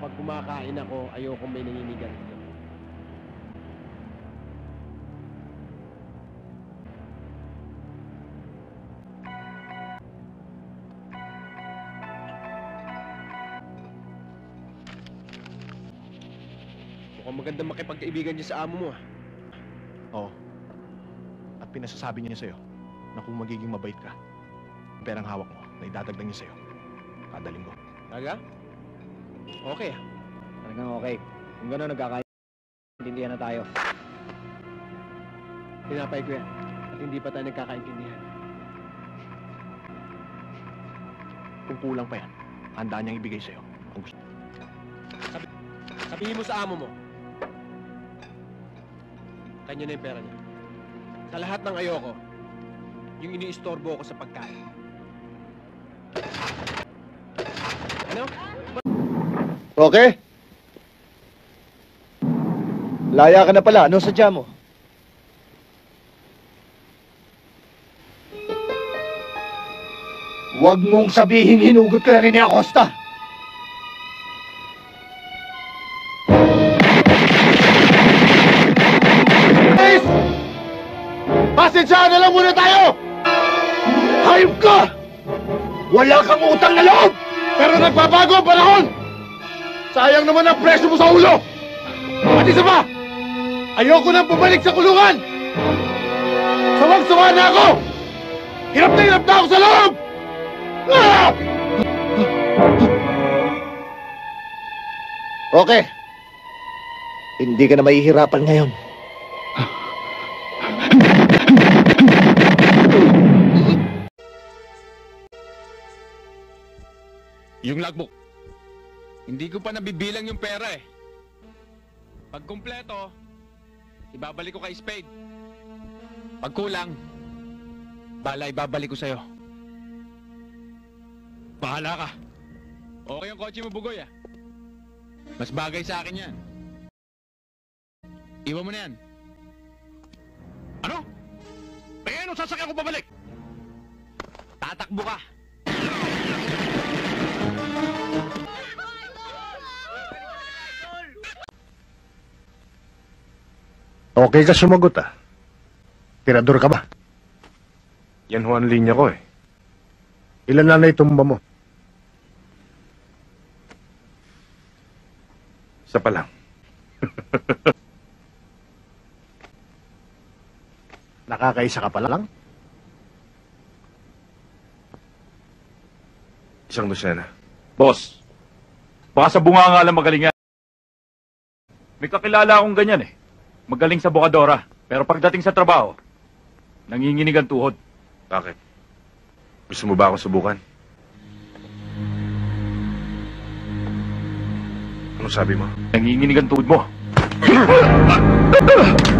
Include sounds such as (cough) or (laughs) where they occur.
kapag kumakain ako, ayoko may naninigan. Mukhang maganda makipagkaibigan niya sa amo mo ah. Oo. At pinasasabi niya sa'yo na kung magiging mabait ka, ang perang hawak mo na idadagdag niya sa'yo. Kada linggo. Talaga? Okay ah. Talagang okay. Kung gano'n, nagkakaintindihan na tayo. Tinapay ko yan. At hindi pa tayo nagkakaintindihan. Kung kulang pa yan, handa niyang ibigay sa'yo. Kung gusto. Sabihin mo sa amo mo. Kanya na yung pera niya. Sa lahat ng ayoko, yung iniistorbo ko sa pagkain. Ano? Okay. Laya ka na pala. Ano sadya mo? Huwag mong sabihin hinugot ka rin ni Acosta. Pasensyahan na lang muna tayo! Hayop ka! Wala kang utang na loob! Pero nagbabago ang panahon! Sayang naman ang presyo mo sa ulo! At isa pa! Ayoko nang bumalik sa kulungan! Sawag-sawa na ako! Hirap na hirap na ako sa loob! Ah! Okay. Hindi ka na mahihirapan ngayon. Yung logbook. Hindi ko pa nabibilang yung pera eh. Pag kumpleto, ibabalik ko kay Spade. Pag kulang, bala ibabalik ko sa'yo. Bahala ka. Okay ang kotse mo, Bugoy ah. Mas bagay sa akin yan. Iwan mo na yan. Ano? Eh, ano sasakyan ko pabalik? Tatakbo ka. Okay ka sumagot ah. Tirador ka ba? Yan ho ang linya ko eh. Ilan na naitumba mo? Isa pa lang. (laughs) Nakakaisa ka pa lang? Isang dosena. Boss, baka sa bunga nga lang magaling yan. May kakilala akong ganyan eh. Magaling sa bukadora. Pero pagdating sa trabaho, nanginginig ang tuhod. Bakit? Gusto mo ba ako subukan? Ano sabi mo? Nanginginig ang tuhod mo. (laughs)